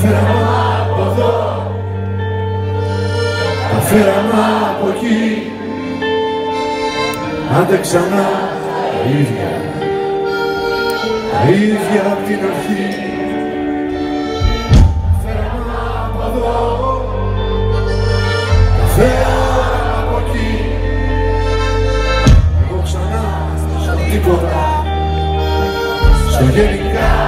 φέραμε από εδώ, τα από εκεί, άντε ξανά τα ίδια, τα την αρχή. Τα φέραμε από εδώ, τα από εκεί, εγώ ξανά στο στο γενικά.